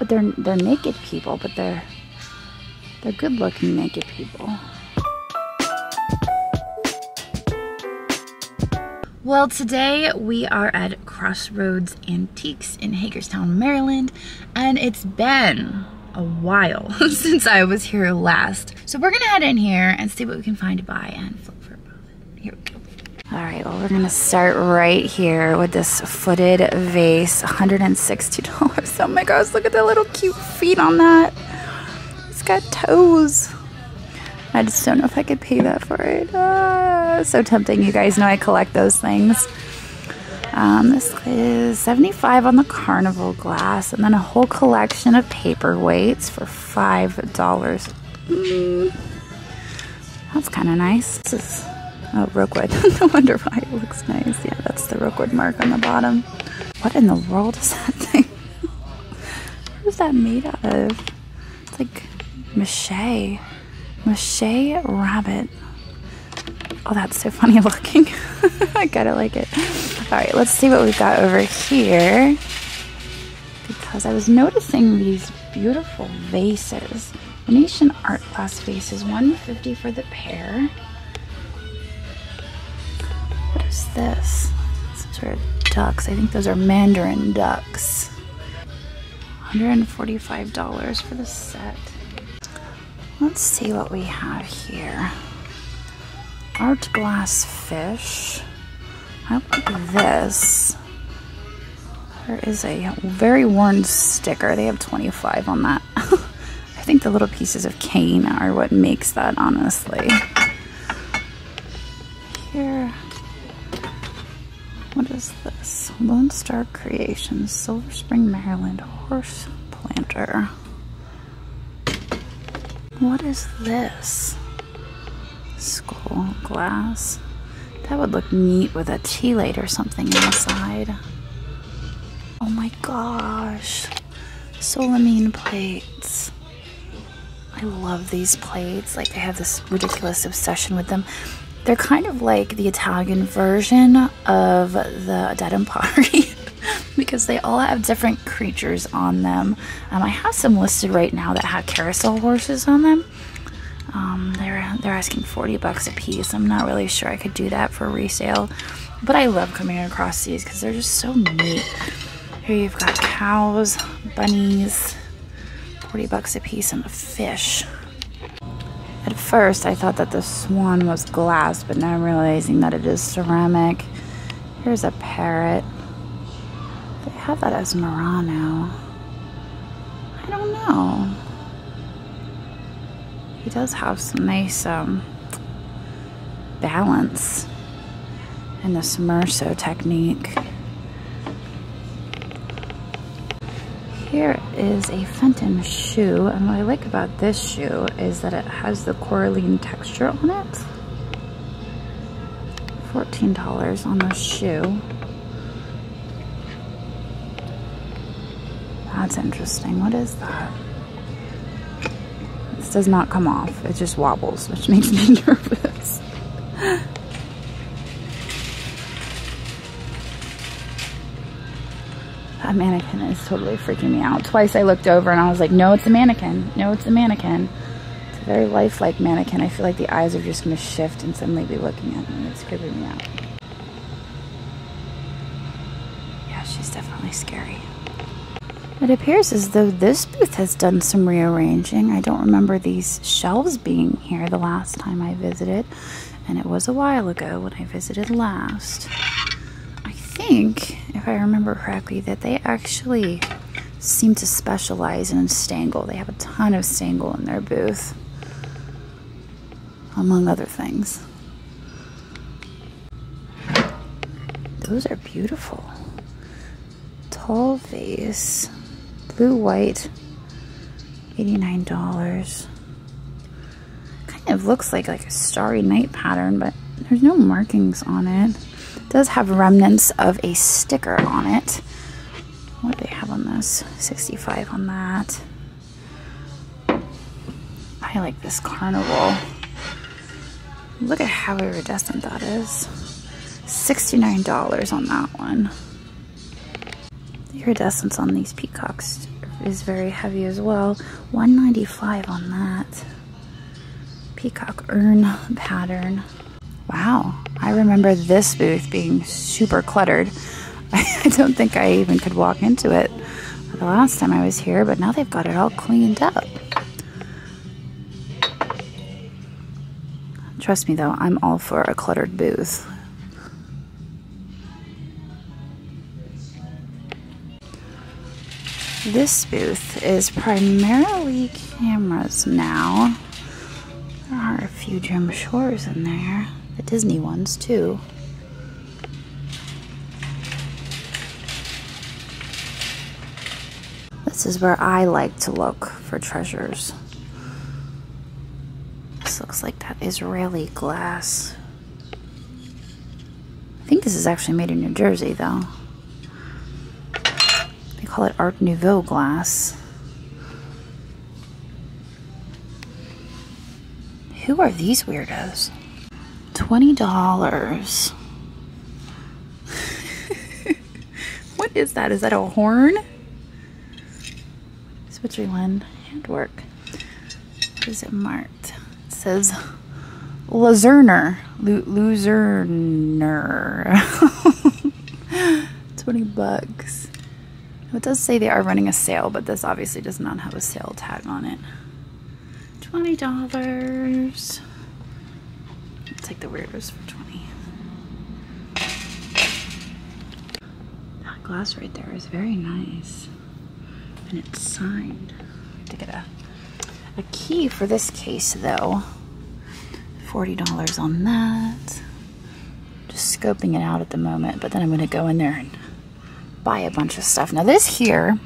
but they're they're naked people, but they're they're good-looking naked people. Well, today we are at Crossroads Antiques in Hagerstown, Maryland, and it's been a while since I was here last. So we're gonna head in here and see what we can find to buy and flip for a moment. Here we go. All right, well, we're gonna start right here with this footed vase, $160. Oh my gosh, look at the little cute feet on that. It's got toes. I just don't know if I could pay that for it. Ah, so tempting. You guys know I collect those things. Um, this is 75 on the carnival glass and then a whole collection of paperweights for $5. Mm, that's kind of nice. This is, oh, Rookwood. no wonder why it looks nice. Yeah, that's the Rookwood mark on the bottom. What in the world is that thing? what is that made out of? It's like mache. Mache rabbit. Oh, that's so funny looking. I gotta like it. All right, let's see what we've got over here. Because I was noticing these beautiful vases. Venetian art glass vases, 150 for the pair. This? Some sort of ducks. I think those are mandarin ducks. $145 for the set. Let's see what we have here. Art glass fish. I like this. There is a very worn sticker. They have 25 on that. I think the little pieces of cane are what makes that, honestly. Is this? Lone Star Creations, Silver Spring, Maryland horse planter. What is this? Skull glass. That would look neat with a tea light or something inside. Oh my gosh. Solimene plates. I love these plates. Like, I have this ridiculous obsession with them. They're kind of like the Italian version of the Pottery. because they all have different creatures on them. Um, I have some listed right now that have carousel horses on them. Um, they're they're asking 40 bucks a piece. I'm not really sure I could do that for resale, but I love coming across these because they're just so neat. Here you've got cows, bunnies, 40 bucks a piece, and a fish. At first, I thought that the swan was glass, but now I'm realizing that it is ceramic. Here's a parrot. They have that as Murano. I don't know. He does have some nice um, balance in this Merso technique. Here is a Fenton shoe, and what I like about this shoe is that it has the coralline texture on it. $14 on the shoe. That's interesting. What is that? This does not come off. It just wobbles, which makes me nervous. That mannequin is totally freaking me out. Twice I looked over and I was like, no, it's a mannequin. No, it's a mannequin. It's a very lifelike mannequin. I feel like the eyes are just going to shift and suddenly be looking at me. It's creeping me out. Yeah, she's definitely scary. It appears as though this booth has done some rearranging. I don't remember these shelves being here the last time I visited, and it was a while ago when I visited last. I think, if I remember correctly, that they actually seem to specialize in Stangl. They have a ton of Stangl in their booth, among other things. Those are beautiful. Tall vase blue white $89 kind of looks like like a starry night pattern but there's no markings on it. Does have remnants of a sticker on it. What do they have on this? 65 on that. I like this carnival. Look at how iridescent that is. $69 on that one. The iridescence on these peacocks is very heavy as well. 195 on that. Peacock urn pattern. Wow, I remember this booth being super cluttered. I don't think I even could walk into it the last time I was here, but now they've got it all cleaned up. Trust me though, I'm all for a cluttered booth. This booth is primarily cameras now. There are a few Jim Shores in there, the Disney ones too. This is where I like to look for treasures. This looks like that Israeli glass. I think this is actually made in New Jersey though They call it Art Nouveau glass. Who are these weirdos? $20. what is that? Is that a horn? Switzerland handwork. What is it marked? It says Luzerner. Luzerner. 20 bucks. It does say they are running a sale, but this obviously does not have a sale tag on it. $20. Take the weirdos for 20 That glass right there is very nice. And it's signed. to get a, a key for this case though. $40 on that. Just scoping it out at the moment, but then I'm going to go in there and buy a bunch of stuff. Now this here,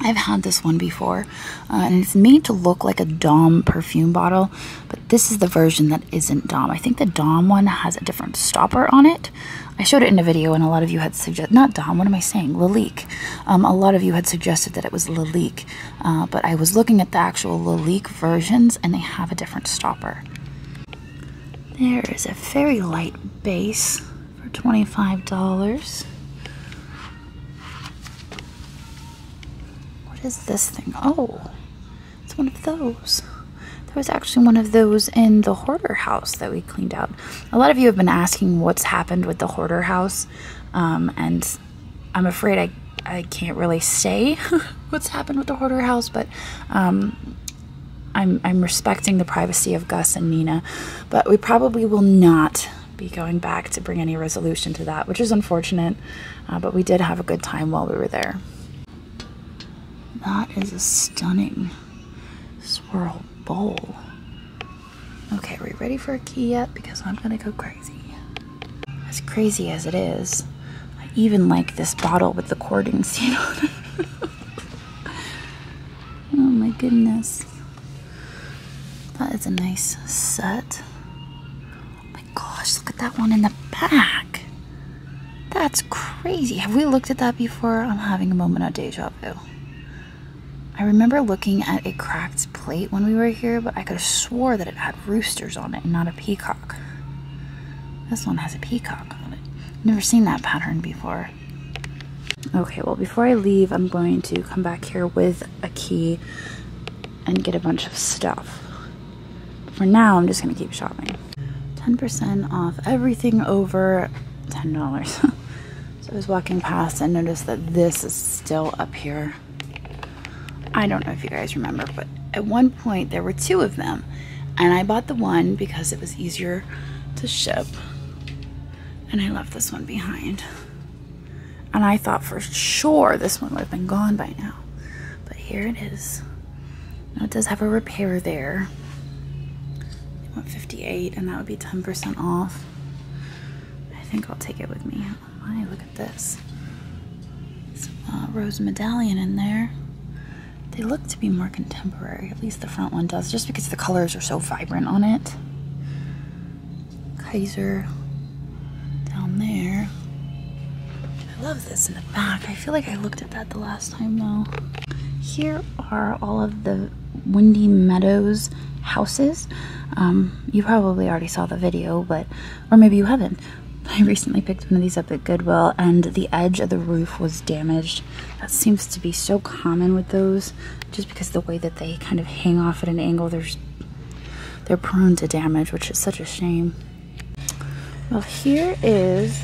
I've had this one before, uh, and it's made to look like a Daum perfume bottle, but this is the version that isn't Daum. I think the Daum one has a different stopper on it. I showed it in a video, and a lot of you had suggested, not Daum, what am I saying? Lalique. Um, a lot of you had suggested that it was Lalique, uh, but I was looking at the actual Lalique versions, and they have a different stopper. There is a very light base for $25. Is this thing? Oh, it's one of those. There was actually one of those in the hoarder house that we cleaned out. A lot of you have been asking what's happened with the hoarder house, um, and I'm afraid I I can't really say what's happened with the hoarder house, but um, I'm I'm respecting the privacy of Gus and Nina, but we probably will not be going back to bring any resolution to that, which is unfortunate. Uh, but we did have a good time while we were there. That is a stunning swirl bowl. Okay, are we ready for a key yet? Because I'm gonna go crazy. As crazy as it is, I even like this bottle with the cording seat on it. oh my goodness. That is a nice set. Oh my gosh, look at that one in the back. That's crazy. Have we looked at that before? I'm having a moment of deja vu. I remember looking at a cracked plate when we were here, but I could have swore that it had roosters on it and not a peacock. This one has a peacock on it. Never seen that pattern before. Okay, well before I leave, I'm going to come back here with a key and get a bunch of stuff. For now, I'm just gonna keep shopping. 10% off everything over $10. so I was walking past and noticed that this is still up here. I don't know if you guys remember, but at one point there were two of them. And I bought the one because it was easier to ship. And I left this one behind. And I thought for sure this one would have been gone by now. But here it is. Now it does have a repair there. 58 and that would be 10% off. I think I'll take it with me. Oh my, look at this. Some uh, rose medallion in there. They look to be more contemporary, at least the front one does, just because the colors are so vibrant on it. Kaiser down there. I love this in the back. I feel like I looked at that the last time though. Here are all of the Windy Meadows houses. Um, you probably already saw the video, but, or maybe you haven't, I recently picked one of these up at Goodwill and the edge of the roof was damaged. That seems to be so common with those just because the way that they kind of hang off at an angle, there's they're prone to damage, which is such a shame. Well, here is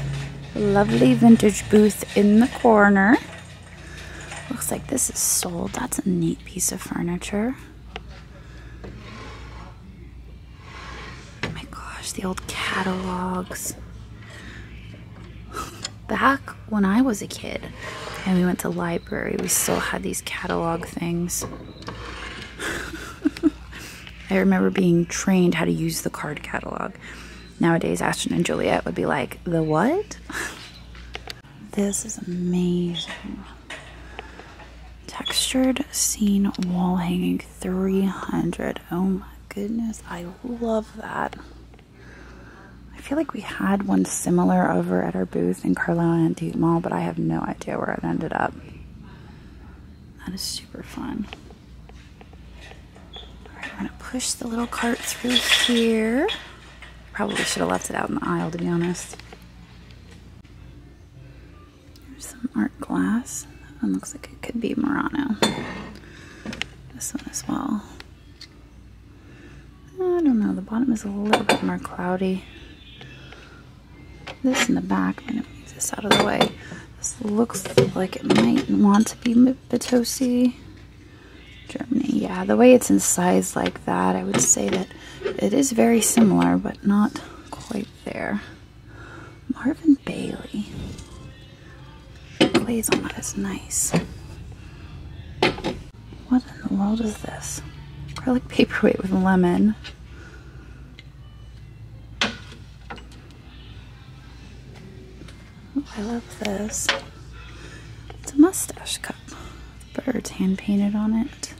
a lovely vintage booth in the corner. Looks like this is sold. That's a neat piece of furniture. Oh my gosh, the old catalogs. Back when I was a kid and we went to library, we still had these catalog things. I remember being trained how to use the card catalog. Nowadays, Ashton and Juliet would be like, the what? this is amazing textured scene wall hanging 300 oh my goodness i love that i feel like we had one similar over at our booth in carlisle antique mall but i have no idea where it ended up that is super fun all right we're gonna push the little cart through here probably should have left it out in the aisle to be honest there's some art glass That one looks like it could be Murano. This one as well. I don't know, the bottom is a little bit more cloudy. This in the back, I'm gonna move this out of the way. This looks like it might want to be Bitossi. Germany, yeah, the way it's incised like that, I would say that it is very similar, but not quite there. Marvin Bailey glaze on that is nice. What in the world is this? Acrylic paperweight with lemon. Love this. It's a mustache cup. Birds hand painted on it.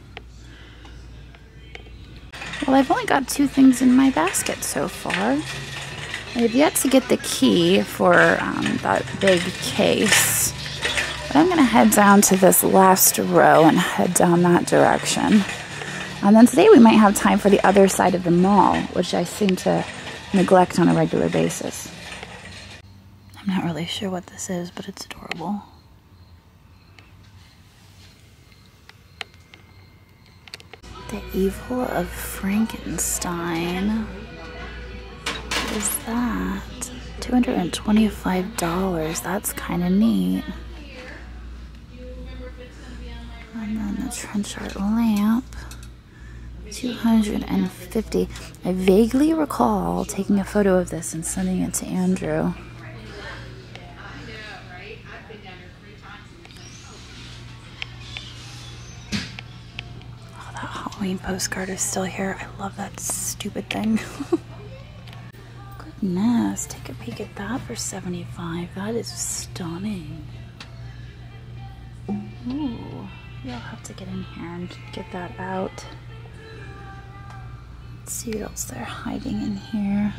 Well, I've only got two things in my basket so far. I have yet to get the key for um, that big case. But I'm going to head down to this last row and head down that direction. And then today we might have time for the other side of the mall, which I seem to neglect on a regular basis. I'm not really sure what this is, but it's adorable. The Evil of Frankenstein. What is that? $225. That's kind of neat. And then the Trenchard lamp. 250. I vaguely recall taking a photo of this and sending it to Andrew. Halloween postcard is still here. I love that stupid thing. Goodness, take a peek at that for 75. That is stunning. Ooh. You'll have to get in here and get that out. Let's see what else they're hiding in here.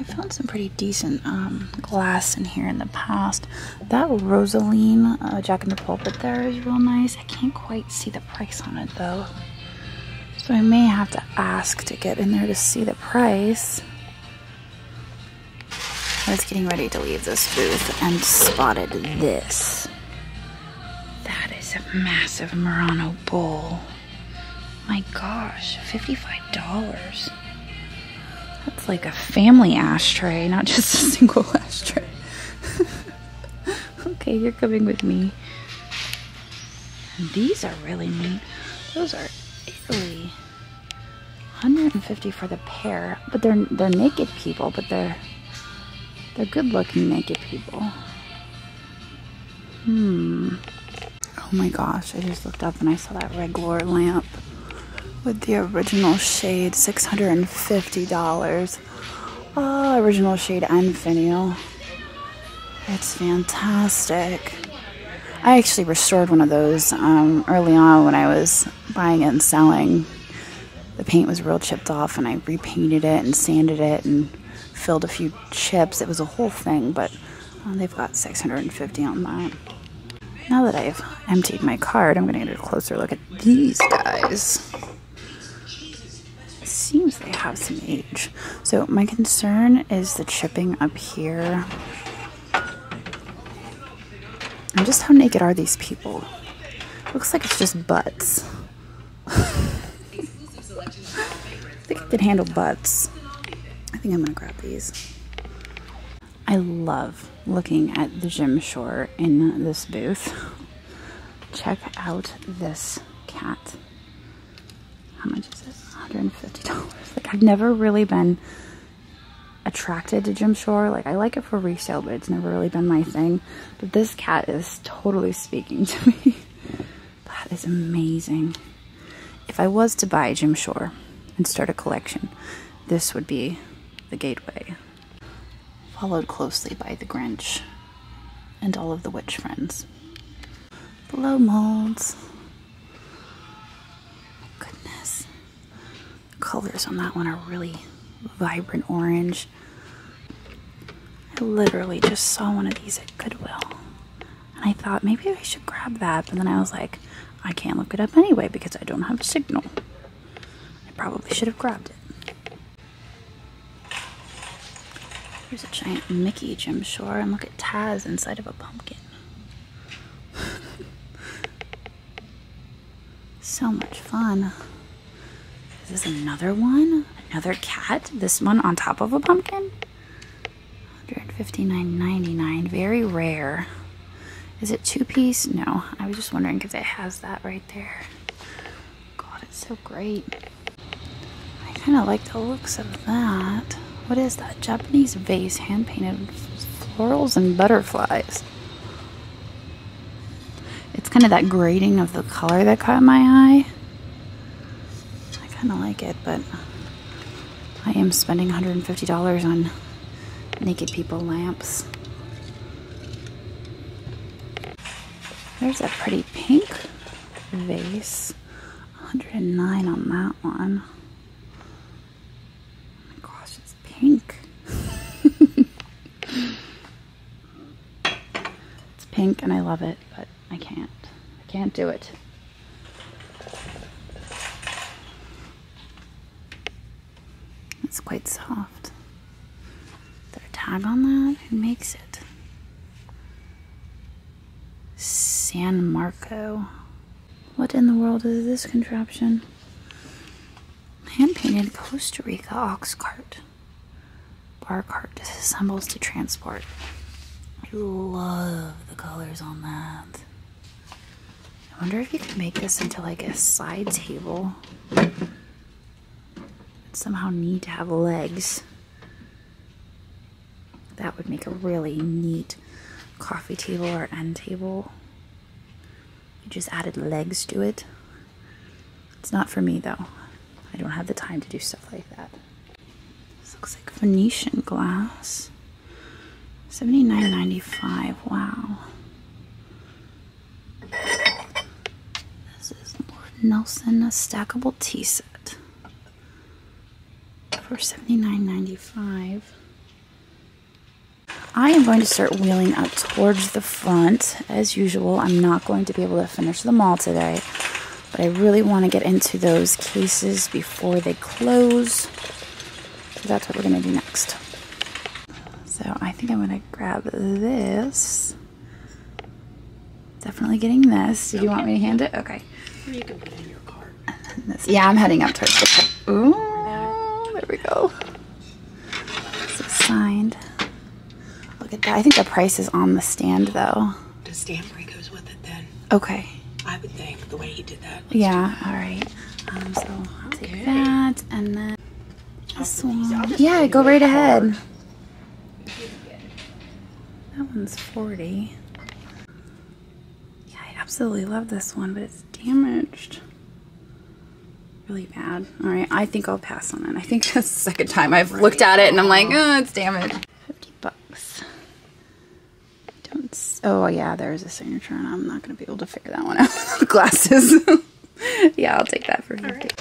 I found some pretty decent um, glass in here in the past. That Rosalene uh, Jack in the Pulpit there is real nice. I can't quite see the price on it though. So I may have to ask to get in there to see the price. I was getting ready to leave this booth and spotted this That is a massive Murano bowl. My gosh, $55. Like a family ashtray, not just a single ashtray. okay, you're coming with me. And these are really neat. Those are Italy. 150 for the pair, but they're they're naked people, but they're they're good-looking naked people. Hmm. Oh my gosh, I just looked up and I saw that Reglor lamp with the original shade, $650. Oh, original shade and finial. It's fantastic. I actually restored one of those um, early on when I was buying and selling. The paint was real chipped off and I repainted it and sanded it and filled a few chips. It was a whole thing, but uh, they've got 650 on that. Now that I've emptied my card, I'm going to get a closer look at these guys. Have some age. So my concern is the chipping up here. And just how naked are these people? Looks like it's just butts. I think I can handle butts. I think I'm gonna grab these. I love looking at the Jim Shore in this booth. Check out this cat. How much is? $150. Like I've never really been attracted to Jim Shore. Like I like it for resale, but it's never really been my thing. But this cat is totally speaking to me. that is amazing. If I was to buy Jim Shore and start a collection, this would be the gateway. Followed closely by the Grinch and all of the witch friends. Blow molds. Colors on that one are really vibrant orange. I literally just saw one of these at Goodwill. And I thought maybe I should grab that, but then I was like, I can't look it up anyway because I don't have a signal. I probably should have grabbed it. Here's a giant Mickey Jim Shore, and look at Taz inside of a pumpkin. so much fun. Is another one? Another cat? This one on top of a pumpkin? $159.99. Very rare. Is it two piece? No. I was just wondering because it has that right there. God, it's so great. I kind of like the looks of that. What is that? Japanese vase, hand painted florals and butterflies. It's kind of that grading of the color that caught my eye kind of like it, but I am spending $150 on naked people lamps. There's a pretty pink vase. 109 on that one. Oh my gosh, it's pink. it's pink and I love it, but I can't. I can't do it. It's quite soft. Is there a tag on that? Who makes it? San Marco. What in the world is this contraption? Hand painted Costa Rica ox cart. Bar cart disassembles to transport. I love the colors on that. I wonder if you could make this into like a side table somehow need to have legs. That would make a really neat coffee table or end table. You just added legs to it. It's not for me though. I don't have the time to do stuff like that. This looks like Venetian glass. $79.95. Wow. This is Lord Nelson, a stackable tea set for $79.95. I am going to start wheeling up towards the front. As usual, I'm not going to be able to finish them all today, but I really want to get into those cases before they close. So that's what we're going to do next. So I think I'm going to grab this. Definitely getting this. Did you want me to hand it? Okay. Or you can put it in your cart. Yeah, I'm heading up towards the. Ooh. There we go. So signed. Look at that. I think the price is on the stand though. The stampery goes with it then. Okay. I would think the way he did that. Yeah, all right. Um, so I'll okay. take that and then this one. Yeah, go right ahead. That one's 40. Yeah, I absolutely love this one, but it's damaged really bad. All right, I think I'll pass on it. I think that's the second time I've looked at it and I'm like, oh, it's damaged. 50 bucks. Don't, oh yeah, there's a signature and I'm not gonna be able to figure that one out. Glasses. yeah, I'll take that for 50. Right.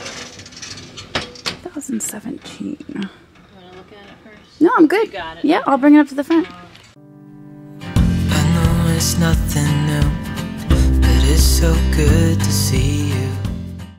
2017. No, I'm good. Yeah, I'll bring it up to the front. I know it's nothing new, but it's so good to see you.